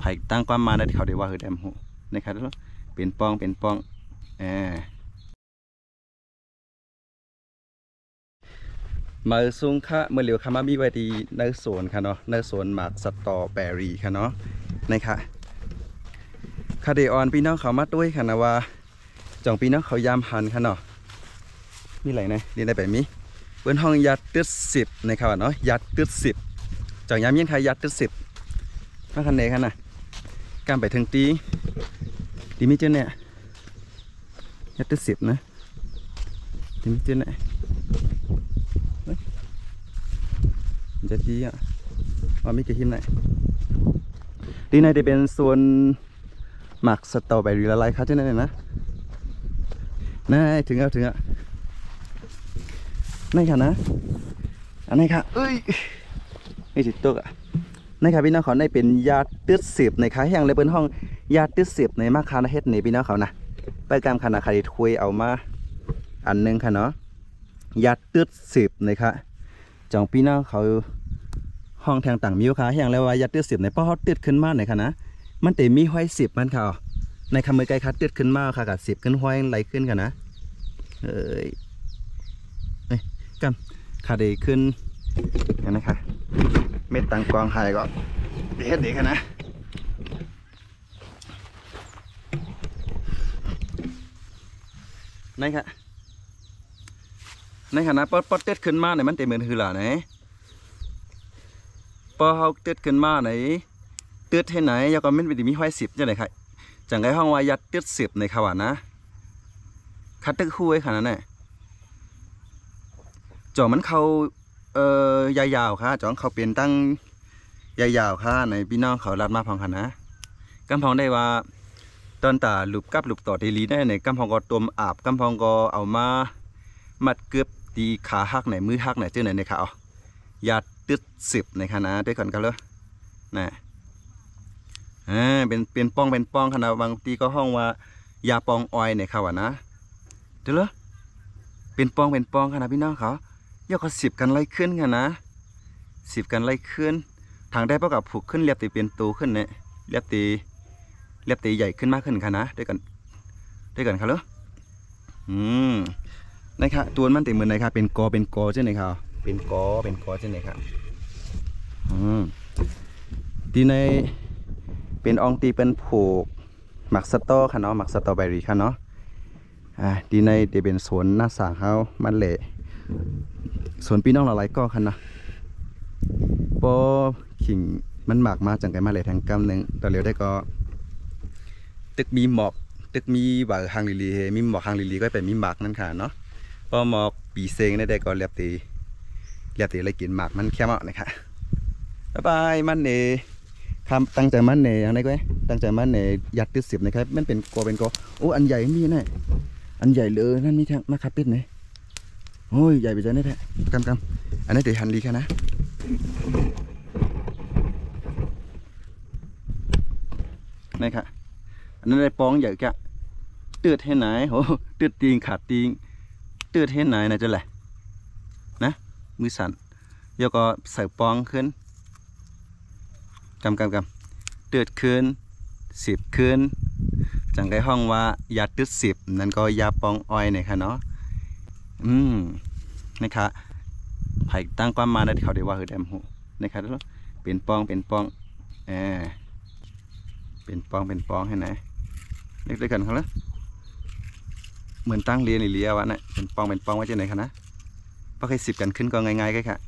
ไผ่ตั้งความมาได้เขาได้ว่าคือแดมหูนะครับเป็นป้องเป็นป้องแอามาซุงค่ะเมื่อเร็วค่ะมามีไว้ที่ในสวนค่ะเนาะในสวนหมากสตรอเบรี่ค่ะเนาะนะคะคาเดออนพี่น้องเขามาด้วยค่ะนะว่าจ่องพี่น้องเขายามหันค่ะเนาะมีอะไรนะเรียนได้แบบนี้เปิ้นห้องยัดตึดสิบนะครับเนาะยัดตึดสิบจ่องยามเย็นค่ะยัดตึดสิบมาคันเนค่ะน่ะ การไปถึงตีตีไมิเจนเนี่ยยัดตึดสิบนะตีไมิเจนเนี่ยจะตีอะอ๋อมีกี่หิมไหนตีในจะเป็นส่วนหมักสตอเบอรี่ละลายครับเจ้านั่นนะน่าถึงแล้วถึงอะนี่ค่ะนะอันนี้ค่ะเอ้ยนี่จิตตกอะ นี่ค่ะพี่น้องเขาในเป็นยาตืดสิบในค่ะอย่งเลยเป็นห้องยาตืดสิบในมาคานาเฮ็ดในพี่น้องเขานะไปกรรมขนาดคดีถ้วยเอามาอันหนึงค่ะเนาะยาตืดสิบในคะจองพี่น้องเขาห้องแทงต่างมิวค่ะอย่งเลยว่ายาตืดสิบในป้อเขาตืดขึ้นมาในค่ะนะมันแต่มีห้อยสิบมันค่ะในคำมือไกลคัดตืดขึ้นมาค่ะกับสิบขึ้นห้อยไหลขึ้นกันนะเอ้ยกันขาดีขึ้นอย่างนะคะ เม็ดตังกวางหายก็เฮ็ดดีกันนะนี่ค่ะในขณะปอดปอดเต็ดขึ้นมาเนี่ยมันเต็มเหมือนคือหล่ะไหนพอเขาเต็ดขึ้นมาไหนเตืดให้ไหนยาก็ไม่ได้มีห้อยสิบจังไหนค่ะจังไงห้องว่ายัดเตืดสิบในขวานะคัดตึกคู่ไว้ขนาดนั้นจ่อมันเขา เอ่อยาวๆค่ะจ่องเขาเป็นตั้งยาวๆค่ะในพี่น้องเขารับมาพองค่ะนะกำพองได้ว่า ตอนตาหลุบกับหลุบต่อทีลีได้ในกำพองก็ตวมอาบกำพองก็เอามา มัดเกือบตีขาหักไหนมือหักไหนเจ้าไหนในขาเอายาตึดสิบในค่ะนะด้วยก่อนกันเลยนะอ่าเป็นเป็นป้องเป็นป้องขนาดบางทีก็ห้องว่ายาปองออยในค่ะวะนะเดี๋ยวเลยเป็นป้องเป็นป้องขนาดพี่น้องเขา ยกเขาสิบกันไล่ขึ้นกันนะสิบกันไล่ขึ้น ทางได้ประกับผูกขึ้นเรียบตีเป็นตูขึ้นเนี่ยเรียบตีเรียบตีใหญ่ขึ้นมากขึ้นค่ะนะด้วยกันด้วยกันครับเหรออืมนะครับตัวมันติเหมือนไหนครับเป็นกอเป็นกอใช่ไหมครับเป็นกอเป็นกอใช่ไหมครับอืมตีในเป็นองตีเป็นผูกหมักสตอค่ะเนาะหมักสตอเบอรี่ค่ะเนาะอ่าดีในเดเป็นสวนหน้าสางเขามันเละ ส่วนพี่น้องหลายๆก็คันนะพอขิงมันหมากมาจังไกมาเลยทางกำหนึ่งต่อเร็วได้ก็ ตึกมีหมอกตึกมีบ่าหางลิลีเฮมีหมอกหางลิลีก็เป็นมีหมากนั่นค่ะเนาะพอหมอกปีเซงได้ได้ก็เรียบตีเรียบตีอะไรกินหมากมันแค่เหมาะนะคะบ๊ายบายมันเนคำตั้งใจมันเนอย่างไรก็ตั้งใจมันเนยัดติดสิบนะครับมันเป็นกอเป็นกอโอ้อันใหญ่มีนะอันใหญ่เลยนั่นมีทางมาคับปิดไหน โอ้ยใหญ่ไปจังได้แท้กำกำอันนี้เดี๋ยวหันลีแค่นะนี่ค่ะอันนั้นได้ป้องใหญ่แกะเตือดให้ไหนโอ้เตือดตีงขาดตีงเตือดให้ไหนนะจะแหละนะมือสั่นยกก็ใส่ป้องขึ้นกำกำกำเตือดขึ้นสิบขึ้นจังไกห้องว่า ยาตืดสิบนั่นก็ยาปองอ้อยเนี่ยค่ะเนาะ อืมนะคะไผ่ตั้งความมาได้เขาได้ว่าคือแดมหูนะครับเป็นปองเป็นปองเออเป็นปองเป็นปองให้ไหนเล็กด้วยกันเขาละเหมือนตั้งเรียนหรือเรียวะนะเป็นปองเป็นปองไว้ที่ไหนคะนะเพราะเคยสิบกันขึ้นก็ง่ายๆแค่ค่ะ